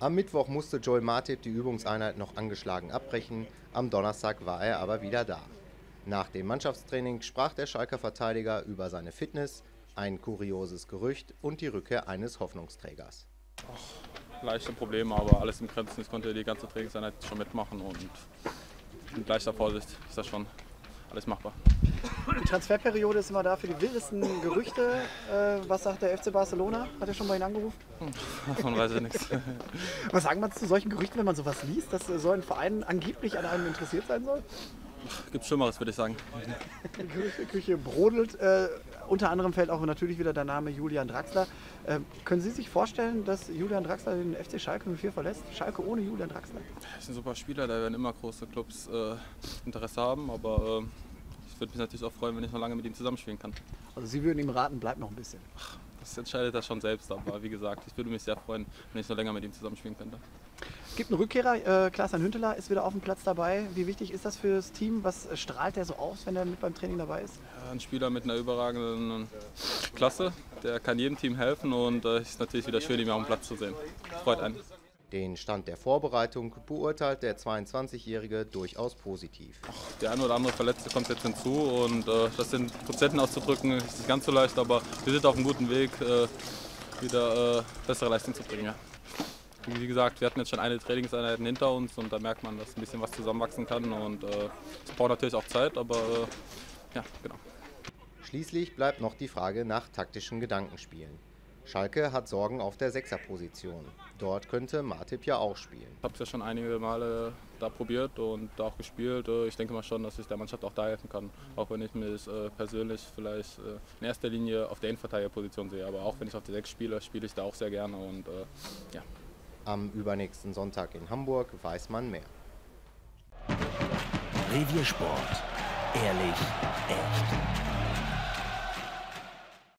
Am Mittwoch musste Joel Matip die Übungseinheit noch angeschlagen abbrechen, am Donnerstag war er aber wieder da. Nach dem Mannschaftstraining sprach der Schalker Verteidiger über seine Fitness, ein kurioses Gerücht und die Rückkehr eines Hoffnungsträgers. Ach, leichte Probleme, aber alles im Grenzen. Ich konnte die ganze Trainingseinheit schon mitmachen und mit leichter Vorsicht ist das schon alles machbar. Die Transferperiode ist immer da für die wildesten Gerüchte. Äh, was sagt der FC Barcelona? Hat er schon bei Ihnen angerufen? Davon weiß ich nichts. Was sagen wir zu solchen Gerüchten, wenn man sowas liest, dass so ein Verein angeblich an einem interessiert sein soll? Gibt Schlimmeres, würde ich sagen. Die Küche, Küche brodelt. Äh, unter anderem fällt auch natürlich wieder der Name Julian Draxler. Äh, können Sie sich vorstellen, dass Julian Draxler den FC Schalke 04 verlässt? Schalke ohne Julian Draxler? Er ist ein super Spieler, da werden immer große Clubs äh, Interesse haben, aber äh, würde mich natürlich auch freuen, wenn ich noch lange mit ihm zusammenspielen kann. Also Sie würden ihm raten, bleib noch ein bisschen. Ach, das entscheidet er schon selbst, aber wie gesagt, ich würde mich sehr freuen, wenn ich noch länger mit ihm zusammenspielen könnte. Gibt einen Rückkehrer, äh, Klaas Hünteler ist wieder auf dem Platz dabei. Wie wichtig ist das für das Team? Was strahlt der so aus, wenn er mit beim Training dabei ist? Ja, ein Spieler mit einer überragenden Klasse, der kann jedem Team helfen und es äh, ist natürlich wieder schön, ihn auf dem Platz zu sehen. Freut einen. Den Stand der Vorbereitung beurteilt der 22-Jährige durchaus positiv. Der eine oder andere Verletzte kommt jetzt hinzu und äh, das in Prozenten auszudrücken ist nicht ganz so leicht, aber wir sind auf einem guten Weg, äh, wieder äh, bessere Leistung zu bringen. Ja. Wie gesagt, wir hatten jetzt schon eine Trainingseinheit hinter uns und da merkt man, dass ein bisschen was zusammenwachsen kann und äh, es braucht natürlich auch Zeit, aber äh, ja, genau. Schließlich bleibt noch die Frage nach taktischen Gedankenspielen. Schalke hat Sorgen auf der Sechserposition. Dort könnte Martip ja auch spielen. Ich habe es ja schon einige Male da probiert und da auch gespielt. Äh, ich denke mal schon, dass ich der Mannschaft auch da helfen kann. Auch wenn ich mich äh, persönlich vielleicht äh, in erster Linie auf der Innenverteidigerposition sehe. Aber auch wenn ich auf der Sechs spiele, spiele ich da auch sehr gerne. Und, ja. Am übernächsten Sonntag in Hamburg weiß man mehr. Revier Sport. Ehrlich, echt.